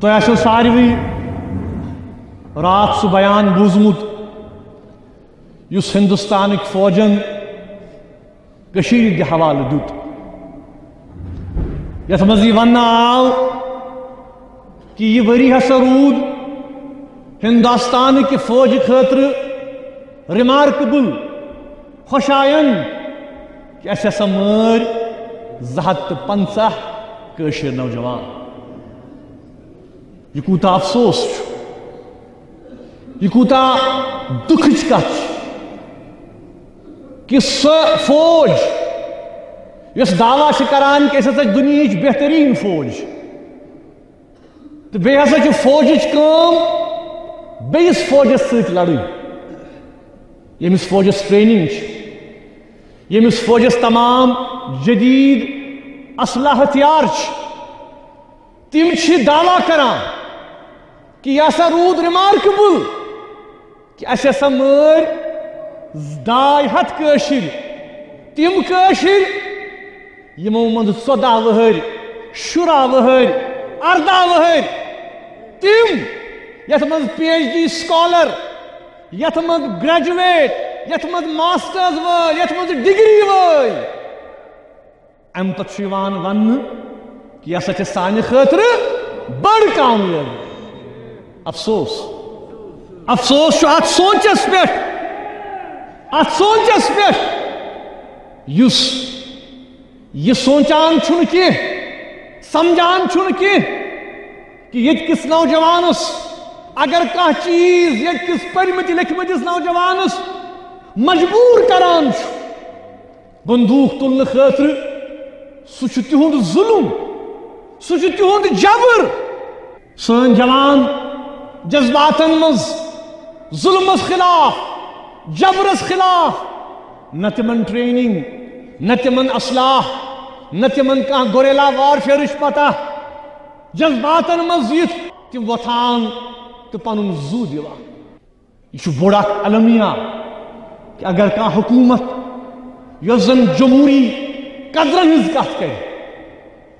تۄہہِ آسیو ساروٕے راتھ سُہ بیان بوٗزمُت، یُس ہندوستانٕکۍ فوجن کٔشیٖرِ ہِنٛدِ حوالہٕ دیُت یَتھ منٛز یہِ وننہٕ آو کہِ یہِ ؤری ہسا روٗد ہندوستانٕکہِ فوجہِ خٲطرٕ رِمارکٕبٕل خۄشایَن کہِ اَسہِ ہسا مٲرۍ زٕ ہَتھ تہٕ پنٛژاہ کٲشِر نوجوان۔ یہ کوٗتاہ افسوس چھُ یہ کوٗتاہ دُکھٕچ کتھ چھِ کہ سۄ فوج یۄس دعوا چھِ کران کہ أسۍ ہسا چھِ دُنہِچ بہتریٖن فوج۔ تہٕ بیٚیہِ ہسا چھِ فوجِچ کٲم بیٚیِس فوجس سۭتۍ لڑٕنۍ ییٚمِس فوجس ٹریننگ چھِ ییٚمِس فوجس تمام جدیٖد اسلحہ ہتھیار چھِ تِم کران کہ یہ ہسا روٗد رِمارکٕبٕل کہ اَسہِ ہسا مٲرۍ ڈاے ہتھ کٲشِر تِم کٲشِر یِمو منٛز ژۄداہ ؤہٕرۍ شُراہ ؤہٕرۍ ارداہ ؤہٕرۍ تِم یتھ منٛز پی ایچ ڈی سکالر یتھ منٛز گریجویٹ یتھ منٛز ماسٹٲرز وٲلۍ یتھ منٛز ڈگری وٲلۍ امہِ پتہٕ چھُ یِوان وننہٕ کہ یہِ ہسا چھِ سانہِ خٲطرٕ بٔڑ افسوس افسوس چھُ اتھ سونچس پٮ۪ٹھ اتھ سونچس پٮ۪ٹھ یُس یہ سونچان چھُنہٕ کینٛہہ سمجھان چھُنہٕ کینٛہہ کہ ییٚتہِ کِس نوجوانس اگر کانٛہہ چیٖز ییٚتہِ کِس پٔرمٕتۍ لیکھمٕتِس نوجوانس مجبوٗر کران چھُ بندوٗق تُلنہٕ خٲطرٕ سُہ چھُ تِہُنٛد ظُلم سُہ چھُ تِہُنٛد جبر سٲنۍ جوان جذباتن منٛز ظُلمس خلاف جبرس خلاف نہ تمن ٹریننگ نہ تمن اسلحہ نہ تمن کانٛہہ گوریلا وارفیئرٕچ پتہ جذباتن منٛز یِتھ تِم وۄتھان تہٕ پنُن زُو دِوان یہ چھُ بوٚڑ اکھ المیہ کہ اگر کانٛہہ حکوٗمت یۄس زن جمہوٗری قدرن ہٕنٛز کتھ کرِ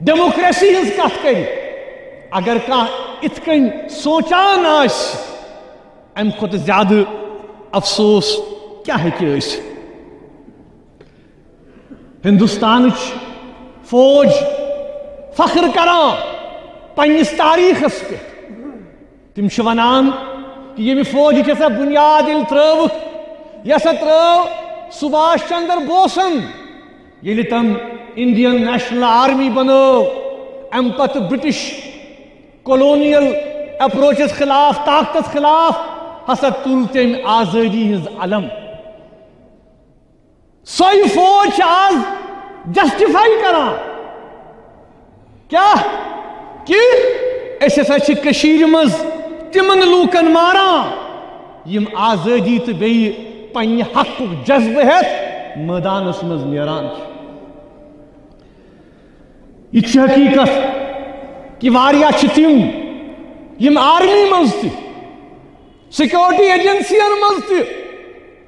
ڈیموکریسی ہٕنٛز کتھ کرِ اگر کانٛہہ اتھ کٔنۍ سونچان آسہِ امہِ کھۄتہٕ زیادٕ افسوس کیٛاہ ہیٚکہِ ٲسِتھ ہندوستانٕچ فوج فخر کران پننس تاریخس پہ۔ تم ونان کہ ییٚمہِ فوجِچ ہسا بُنیاد ییٚلہِ ترٲوٕکھ یہِ ہسا سباش چندر بوسن۔ ییٚلہِ تم انڈین نیشنل آرمی بنٲو امہِ پتہٕ برٹش کولونیل اپروچس خلاف طاقتس خلاف ہسا تُل تٔمۍ آزٲدی ہٕنٛز علم۔ سۄے فوج چھِ آز جسٹِفاے کران کیٛاہ کہ أسۍ ہسا چھِ کٔشیٖرِ منٛز تِمن لوٗکن ماران یِم آزٲدی تہٕ بیٚیہِ پننہِ حقُک جذبہٕ ہٮ۪تھ مٲدانس منٛز نیران۔ چھِ یہِ چھِ حقیٖقت کہ واریاہ چھِ آرمی منٛز تہِ سِکیورٹی ایجنسین منٛز تہِ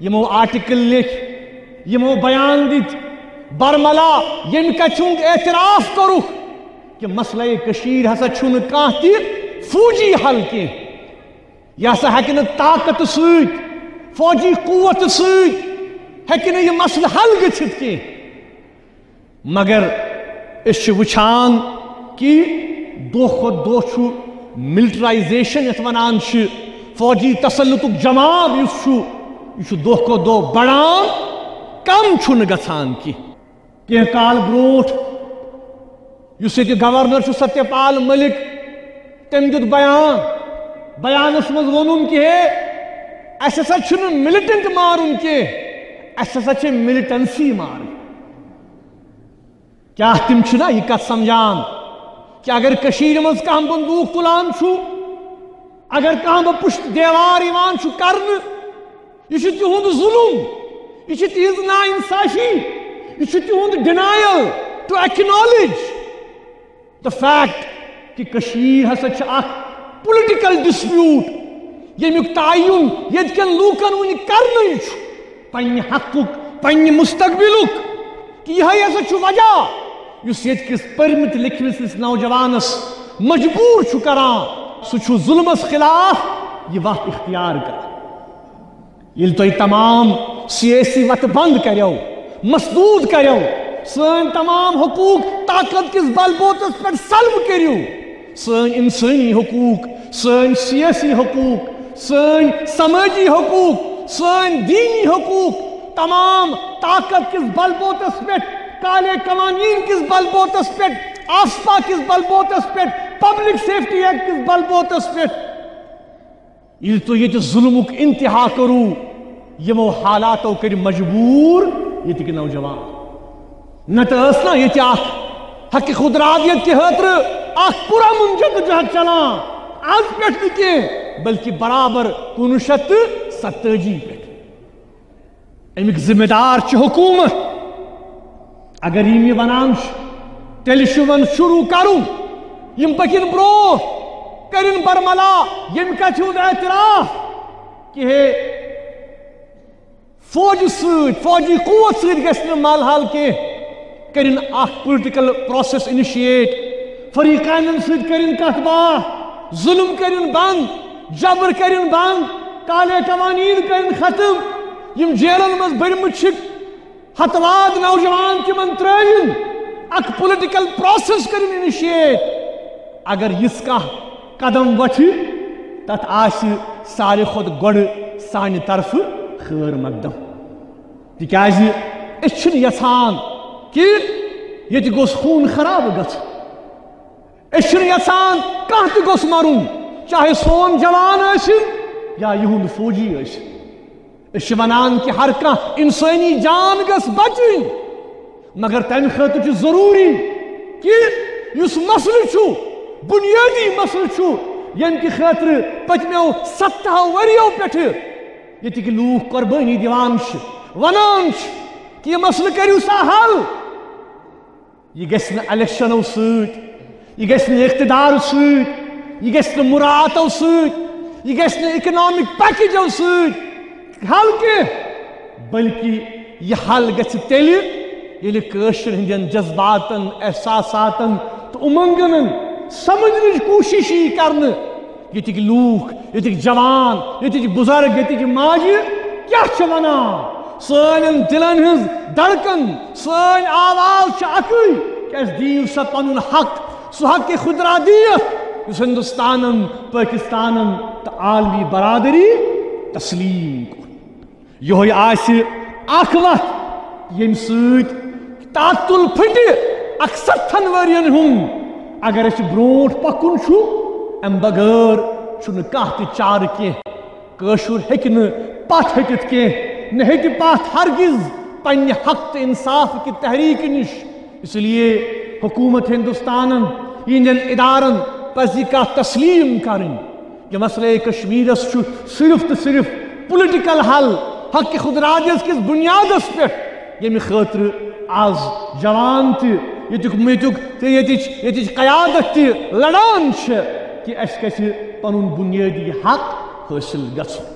یِمو آرٹِکل لیکھۍ یِمو بیان دِتۍ برملا ییٚمہِ کتھِ اعتراف کوٚرُکھ کہ مسئلے کٔشیٖر ہسا چھُنہٕ کانٛہہ تہِ فوجی حل کینٛہہ یہِ ہسا ہیٚکہِ نہٕ طاقت سۭتۍ، فوجی قوت سۭتۍ ہیٚکہِ نہٕ یہِ مسلہٕ حل گٔژھِتھ کینٛہہ مگر أسۍ چھِ وٕچھان کہ دۄہ کھۄتہٕ دۄہ چھُ ملٹرایزیشن یتھ ونان فوجی تسلطُک جماب یُس چھُ یہِ چھُ دۄہ کھۄتہٕ دۄہ بڑان کم چھُنہٕ گژھان کینٛہہ کینٛہہ کال برونٛٹھ یُس ییٚتہِ گورنر چھُ ستیہ پال ملک تٔمۍ دیُت بیان بیانس منٛز ووٚنُن کہ ہے۔ اَسہِ ہسا چھُنہٕ مِلٹنٹ مارُن کینٛہہ اَسہِ ہسا چھِ ملٹنسی مارٕنۍ کیٛاہ تِم چھِنا یہِ کتھ سمجھان؟ کہ اگر کٔشیٖرِ منٛز کانٛہہ بندوٗق تُلان چھُ اگر کانٛہہ بہٕ پُشت دیوار یِوان چھُ کرنہٕ یہِ چھُ تِہُنٛد ظُلم، یہ تہذ نا انصافی یہ تہد denial to acknowledge the fact کہ کشیر ہسا اخ پولیٹیکل ڈسپیوٹ یمیک تعین یت کن لوکن ون کرنے پنہ حقک پنہ مستقبلک، کہ یہ ہسا وجہ۔ اس یہ کس پرمت لکھمس اس نوجوانس مجبور چھو کران سو چھو ظلمس خلاف یہ وقت اختیار کر یل تو تمام سیاسی وت بند کریو، مسدود کریو سن تمام حقوق طاقت کس بل بوتس پر سلب کریو سن انسانی حقوق سن سیاسی حقوق سن سماجی حقوق سن دینی حقوق تمام طاقت کس بل بوتس پہ کالے قوانین کس بل بوتس پہ آسپا کس بل بوتس پہ پبلک سیفٹی ایکٹ کس بل بوتس پہ۔ یہ تو یہ ظلمک انتہا کرو یمو حالاتو کر مجبور، یہ تک نوجوان۔ نہ تو نا یہ حق خدرادیت کے خاطر اخ پورا منجد جہد چلان آج پیٹ نکے بلکہ برابر کن شت ستجی پیٹ۔ امیک ذمہ دار چھ حکومت اگر یہ ونان تیل ون شروع کروں۔ یم پکن برو کرن برملا، یم کا چھو اعتراف کہ ہے فوج سۭتۍ فوجی قوت سۭتۍ گژھِ مال حال کینٛہہ کٔرِن اکھ پُلٹِکل پروسیس اِنِشیٹ فریقانن سۭتۍ کٔرِن کتھ باتھ ظُلم کٔرِن بنٛد، جبر کٔرِن بنٛد، کالے قوانیٖن کٔرِن ختم۔ یِم جیلن منٛز بٔرمٕتۍ چھِ ہتواد نوجوان تِمن ترٛٲوِن اکھ پُلٹِکل پروسیس کٔرِن اِنِشیٹ اگر یِژھ کانٛہہ قدم وٹھِ تتھ آسہِ ساروی کھۄتہٕ گۄڈٕ سانہِ طرفہٕ خیر مقدم تکیازِ اس چھن یژھان کہ یہ گوس خون خراب گژھ اس چھن یژھان کانٛہہ تہِ گوس مرُن چاہے سون جوان ٲسِن یا یہُنٛد فوجی ٲسِن أسۍ ونان کہ ہر کانٛہہ انسٲنی جان گژھ بچٕنۍ مگر تمہِ خٲطرٕ چھُ ضروٗری کہ یُس مسلہٕ چھُ بُنیٲدی مسلہٕ چھُ ییٚمہِ کہِ خٲطرٕ پٔتمیو ستہو ؤرِیو پٮ۪ٹھٕ یہ لوگ قربانی دیوان ونان کہ یہ مسئلہ کرو سا حل۔ یہ گھس الیکشنو ست یہ گھس اقتدار ست یہ گھس مراتو ست یہ گھس اکنامک پیکجو ست حل کی بلکہ یہ حل گھس تیل یل یعنی قشر ہندین جذباتن، احساساتن، تو امنگن سمجھنے کوشش کرنے یہ لوک، یہ جوان، یہ بزرگ، یہ ماجہ کیا ونان سن دلن ہز دڑکن سن آواز اکی کہ دیو سا پن حق سہ حق خدرا دیت اس ہندوستان پاکستان تو عالمی برادری تسلیم کو۔ یہ آس اخ یم ست تعطل پھٹ اکستھن ورین ہند اگر اس بروٹ پکن چھو ام بغیر چھن کانٛہہ تہِ چارٕ کینٛہہ کٲشُر ہیٚکہِ نہٕ پتھ ہٹِتھ کینٛہہ نہ ہیٚکہِ پتھ ہرگز پننہِ حق تہٕ انصاف کہِ تحریٖکہِ نِش اس لیے حکومت ہندوستانن یہندین ادارن پزِ یہِ کتھ تسلیم کرٕنۍ کہ مسئلہ کشمیرس چھُ صرف تو صرف پُلٹِکل حل حق خدراجس کس بنیادس پہ۔ یم خٲطرٕ آز جوان تہِ ییٚتیُک میٚتیُک تہٕ ییٚتِچ ییٚتِچ قیادت تہِ لڑان چھِ کہ اس گژھِ پنُن بنیادی حق حاصل گژھُن